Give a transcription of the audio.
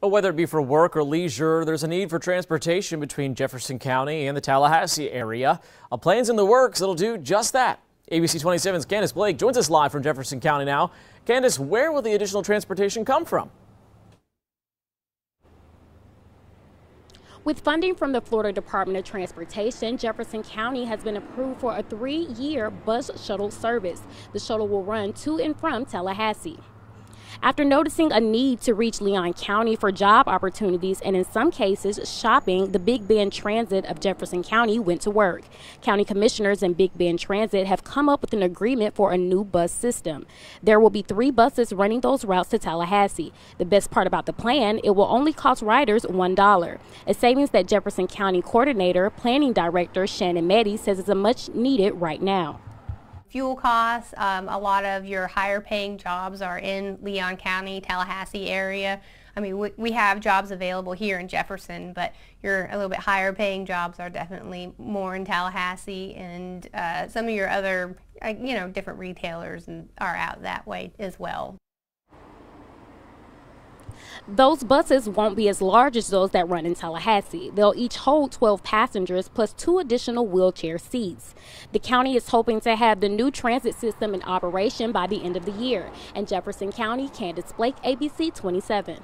Well, whether it be for work or leisure, there's a need for transportation between Jefferson County and the Tallahassee area. Uh, a plan's in the works that'll do just that. ABC 27's Candace Blake joins us live from Jefferson County now. Candace, where will the additional transportation come from? With funding from the Florida Department of Transportation, Jefferson County has been approved for a three year bus shuttle service. The shuttle will run to and from Tallahassee. After noticing a need to reach Leon County for job opportunities and in some cases shopping, the Big Bend Transit of Jefferson County went to work. County commissioners and Big Bend Transit have come up with an agreement for a new bus system. There will be three buses running those routes to Tallahassee. The best part about the plan, it will only cost riders $1. A savings that Jefferson County Coordinator, Planning Director Shannon Meddy says is a much needed right now fuel costs. Um, a lot of your higher paying jobs are in Leon County, Tallahassee area. I mean, we, we have jobs available here in Jefferson, but your a little bit higher paying jobs are definitely more in Tallahassee, and uh, some of your other, uh, you know, different retailers and are out that way as well. Those buses won't be as large as those that run in Tallahassee. They'll each hold 12 passengers plus two additional wheelchair seats. The county is hoping to have the new transit system in operation by the end of the year. And Jefferson County, Candace Blake, ABC 27.